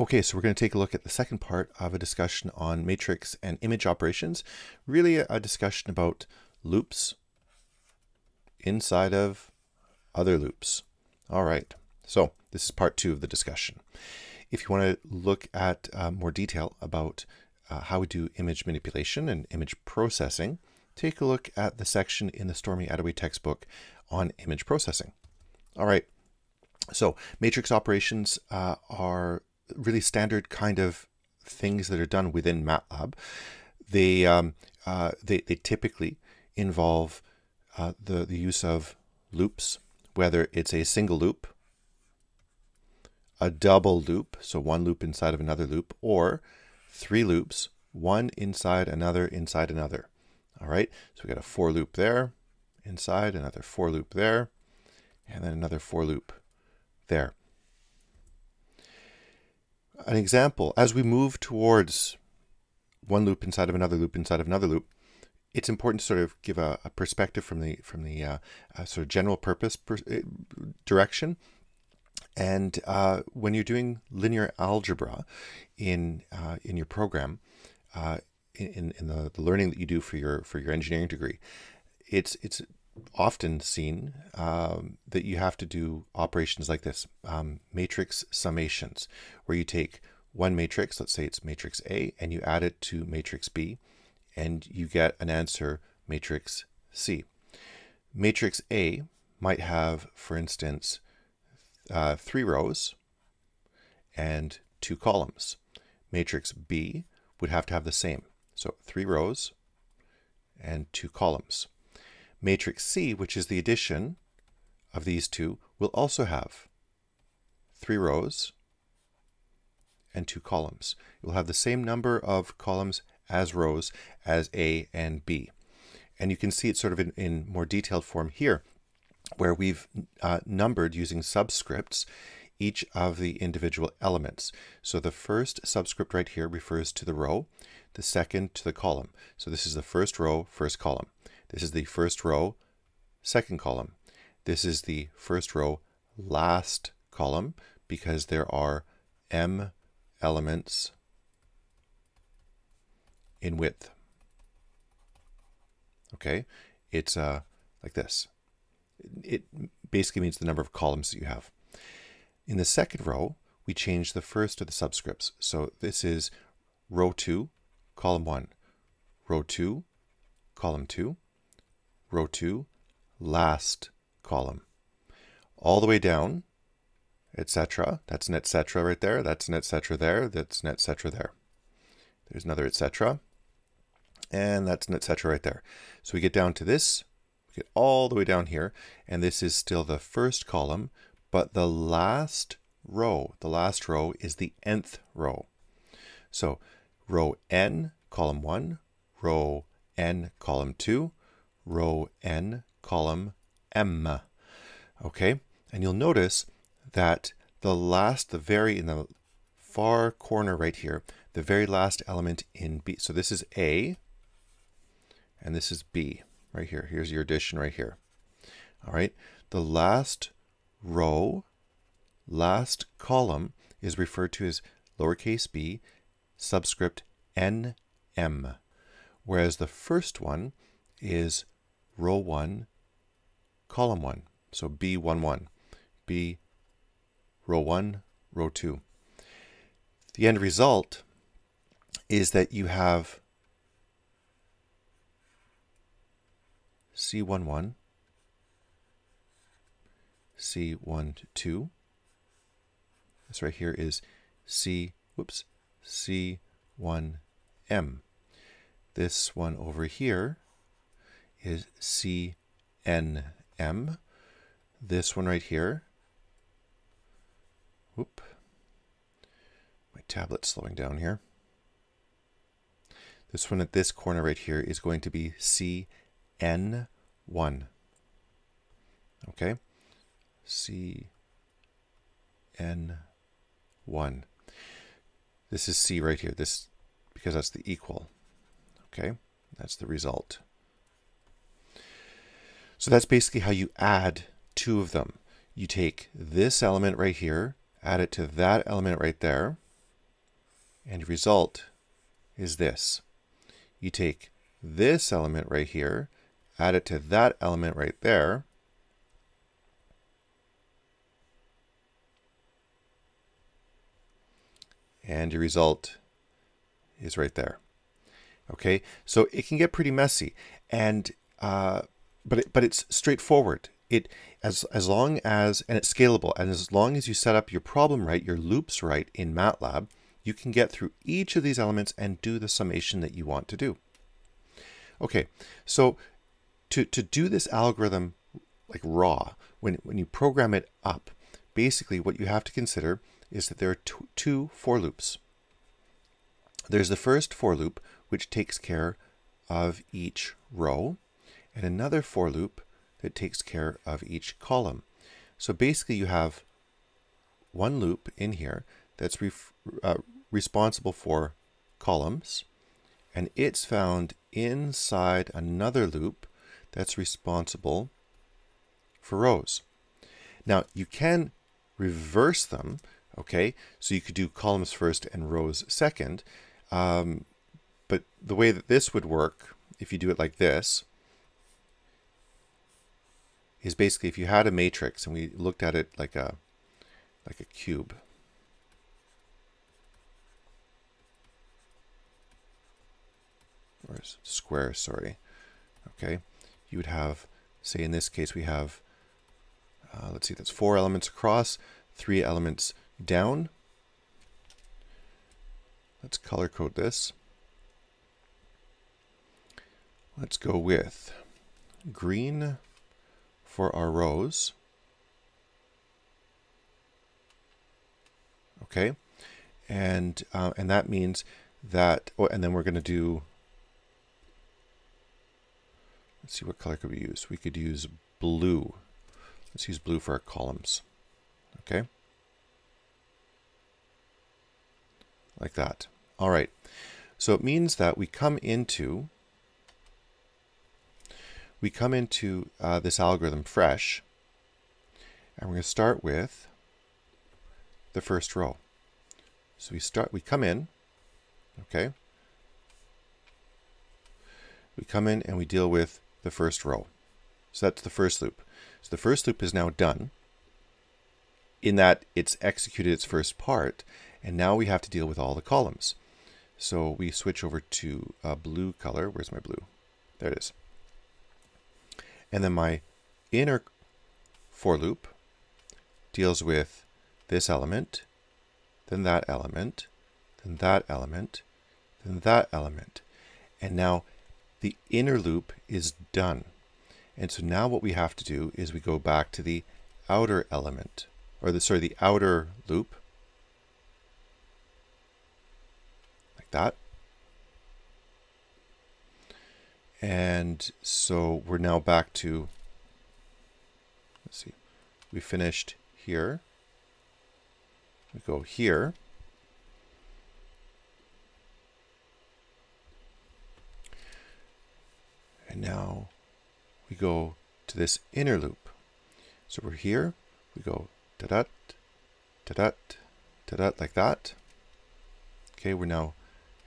Okay, so we're going to take a look at the second part of a discussion on matrix and image operations. Really a discussion about loops inside of other loops. All right, so this is part two of the discussion. If you want to look at uh, more detail about uh, how we do image manipulation and image processing, take a look at the section in the Stormy Attaway textbook on image processing. All right, so matrix operations uh, are really standard kind of things that are done within MATLAB. They um, uh, they, they typically involve uh, the the use of loops, whether it's a single loop, a double loop, so one loop inside of another loop, or three loops, one inside another inside another. All right, so we got a for loop there, inside another for loop there, and then another for loop there an example, as we move towards one loop inside of another loop inside of another loop, it's important to sort of give a, a perspective from the from the uh, uh, sort of general purpose per, uh, direction. And uh, when you're doing linear algebra in uh, in your program, uh, in in the, the learning that you do for your for your engineering degree, it's it's often seen um, that you have to do operations like this um, matrix summations, where you take one matrix, let's say it's matrix A, and you add it to matrix B, and you get an answer matrix C. Matrix A might have, for instance, uh, three rows and two columns. Matrix B would have to have the same. So three rows and two columns. Matrix C, which is the addition of these two, will also have three rows and two columns. It will have the same number of columns as rows as A and B. And you can see it sort of in, in more detailed form here, where we've uh, numbered using subscripts each of the individual elements. So the first subscript right here refers to the row, the second to the column. So this is the first row, first column. This is the first row, second column. This is the first row, last column, because there are m elements in width. Okay, it's uh, like this. It basically means the number of columns that you have. In the second row, we change the first of the subscripts. So this is row 2, column 1, row 2, column 2, row 2, last column. All the way down, etc. That's an etc. right there. That's an etc. there. That's an etc. there. There's another etc. And that's an etc. right there. So we get down to this, we get all the way down here, and this is still the first column, but the last row, the last row is the nth row. So row n, column 1, row n, column 2, row n, column m. Okay, and you'll notice that the last, the very, in the far corner right here, the very last element in B. So this is A, and this is B right here. Here's your addition right here. All right, the last row, last column is referred to as lowercase b subscript nm, whereas the first one is row 1, column 1. So B11, B row 1, row 2. The end result is that you have C11, C12. This right here is C, whoops, C1M. This one over here is CNM. This one right here, whoop, my tablet's slowing down here. This one at this corner right here is going to be CN1. Okay? CN1. This is C right here, this because that's the equal. Okay? That's the result. So that's basically how you add two of them. You take this element right here, add it to that element right there, And result is this. You take this element right here, add it to that element right there, and your result is right there. Okay, so it can get pretty messy, and uh, but it, but it's straightforward. It as as long as and it's scalable, and as long as you set up your problem right, your loops right in MATLAB, you can get through each of these elements and do the summation that you want to do. Okay, so to to do this algorithm like raw, when when you program it up, basically what you have to consider is that there are two, two for loops. There's the first for loop, which takes care of each row, and another for loop that takes care of each column. So basically you have one loop in here that's uh, responsible for columns, and it's found inside another loop that's responsible for rows. Now you can reverse them Okay, so you could do columns first and rows second. Um, but the way that this would work, if you do it like this, is basically if you had a matrix and we looked at it like a like a cube. Or square, sorry. Okay, you would have, say in this case, we have, uh, let's see, that's four elements across, three elements down. Let's color code this. Let's go with green for our rows. Okay, and uh, and that means that, oh, and then we're going to do. Let's see what color could we use. We could use blue. Let's use blue for our columns. Okay. like that. All right, so it means that we come into we come into uh, this algorithm fresh, and we're going to start with the first row. So we start, we come in, okay. We come in and we deal with the first row. So that's the first loop. So the first loop is now done in that it's executed its first part, and now we have to deal with all the columns. So we switch over to a blue color. Where's my blue? There it is. And then my inner for loop deals with this element, then that element, then that element, then that element. And now the inner loop is done. And so now what we have to do is we go back to the outer element, or the sorry, the outer loop, like that. And so we're now back to, let's see, we finished here. We go here. And now we go to this inner loop. So we're here, we go da-da, da-da, da-da, like that. Okay, we're now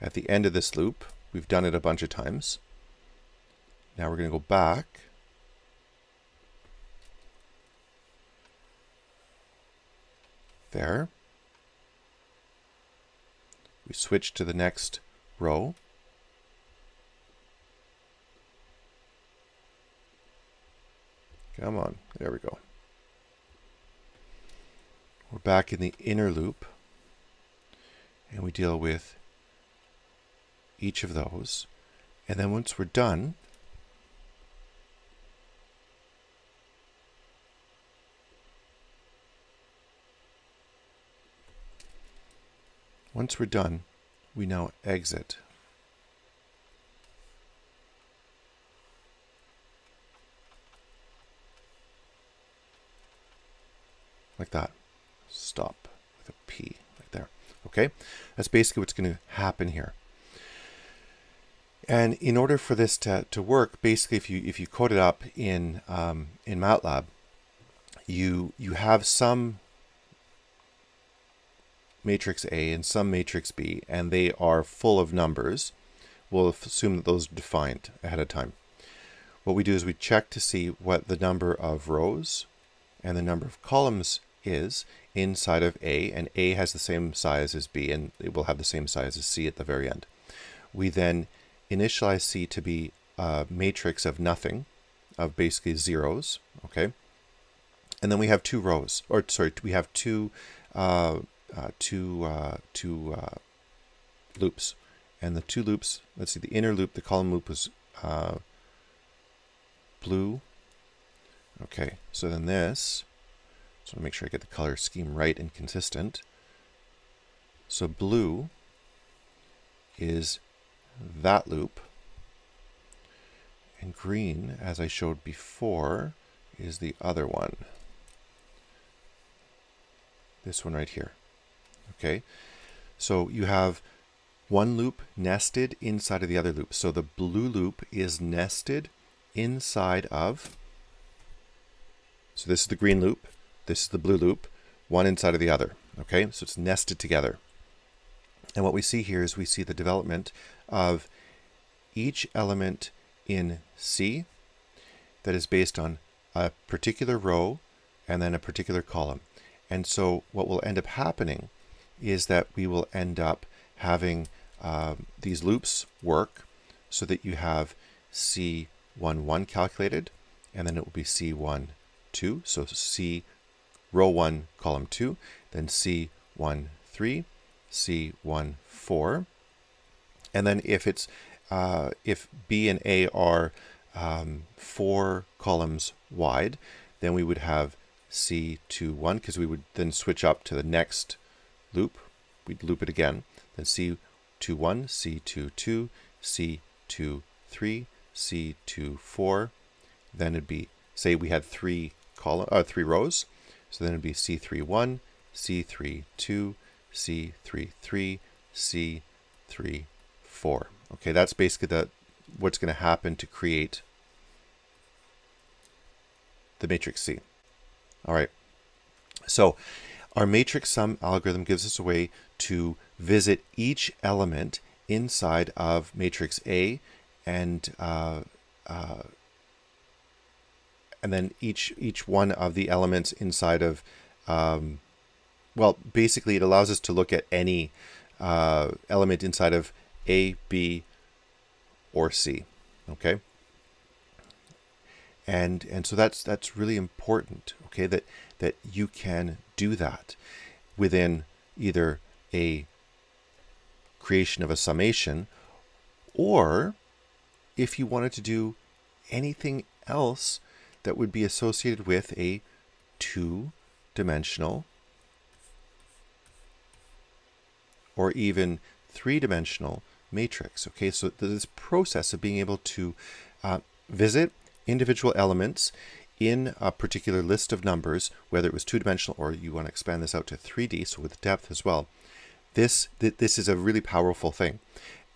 at the end of this loop. We've done it a bunch of times. Now we're going to go back. There. We switch to the next row. Come on, there we go. We're back in the inner loop and we deal with each of those. And then once we're done, once we're done, we now exit. Like that. Stop with a P, like there. Okay? That's basically what's going to happen here. And in order for this to, to work, basically, if you if you code it up in um, in MATLAB, you you have some matrix A and some matrix B, and they are full of numbers, we'll assume that those are defined ahead of time. What we do is we check to see what the number of rows and the number of columns is inside of A, and A has the same size as B, and it will have the same size as C at the very end. We then initialize C to be a matrix of nothing, of basically zeros, okay? And then we have two rows, or sorry, we have two, uh, uh, two, uh, two uh, loops. And the two loops, let's see, the inner loop, the column loop was uh, blue. Okay, so then this, so make sure I get the color scheme right and consistent. So blue is that loop. And green, as I showed before, is the other one. This one right here. Okay, so you have one loop nested inside of the other loop. So the blue loop is nested inside of, so this is the green loop, this is the blue loop, one inside of the other. Okay, so it's nested together. And what we see here is we see the development of each element in C that is based on a particular row and then a particular column. And so what will end up happening is that we will end up having um, these loops work so that you have C11 calculated and then it will be C12. So C row 1, column 2, then C13, C14. And then if it's uh, if B and A are um, four columns wide, then we would have C21 because we would then switch up to the next loop. We'd loop it again. Then C21, C22, C23, C24. Then it'd be, say we had three column, uh, three rows. So then it'd be C31, C32, C33, C34. Okay, that's basically the what's going to happen to create the matrix C. All right. So our matrix sum algorithm gives us a way to visit each element inside of matrix A and uh, uh, and then each each one of the elements inside of um, well basically it allows us to look at any uh, element inside of A, B, or C. Okay. And and so that's that's really important. Okay, that that you can do that within either a creation of a summation or if you wanted to do anything else that would be associated with a two-dimensional or even three-dimensional matrix. Okay, so this process of being able to uh, visit individual elements in a particular list of numbers, whether it was two-dimensional or you want to expand this out to 3D, so with depth as well, this, th this is a really powerful thing.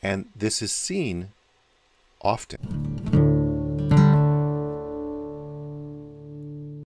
And this is seen often.